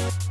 We'll